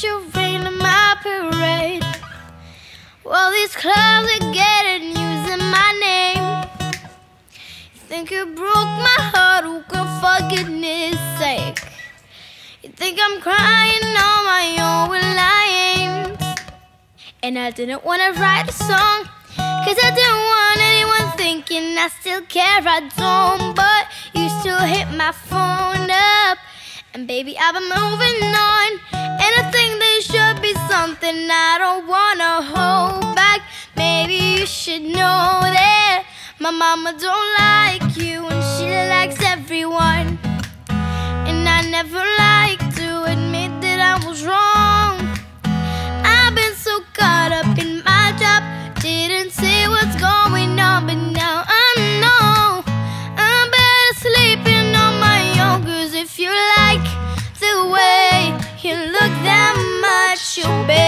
you're in my parade. All these clouds are getting using my name. You think you broke my heart, oh girl, for goodness sake. You think I'm crying on my own, well I ain't. And I didn't wanna write a song, cause I didn't want anyone thinking I still care, I don't. But you still hit my phone up, and baby, I've been moving on something I don't wanna hold back. Maybe you should know that my mama don't like you, and she likes everyone. And I never like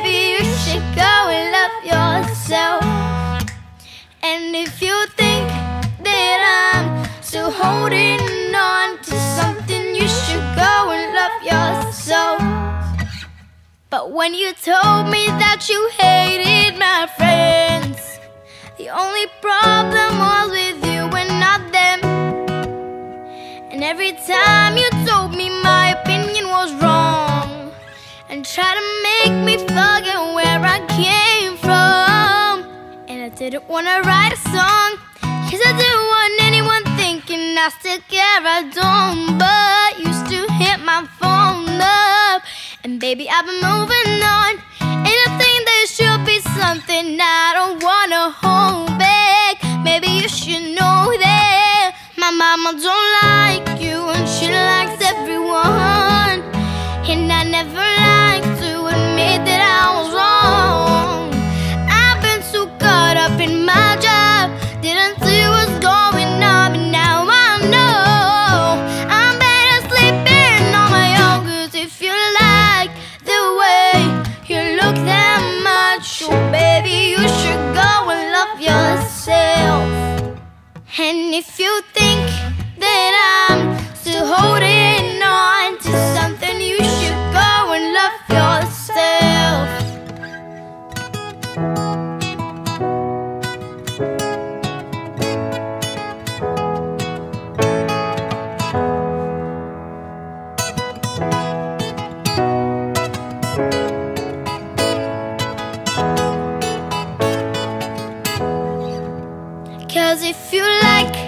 baby, you should go and love yourself. And if you think that I'm still holding on to something, you should go and love yourself. But when you told me that you hated my friends, the only problem was with you and not them. And every time you told me my opinion was wrong, and tried to make me forget where I came from. And I didn't wanna write a song, cause I didn't want anyone thinking I still care, I don't. But you still hit my phone up. And baby, I've been moving on. And I think there should be something I don't wanna hold back. Maybe you should know that my mama don't if you think that I'm still holding on to something, you should go and love yourself. Cause if you like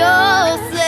holding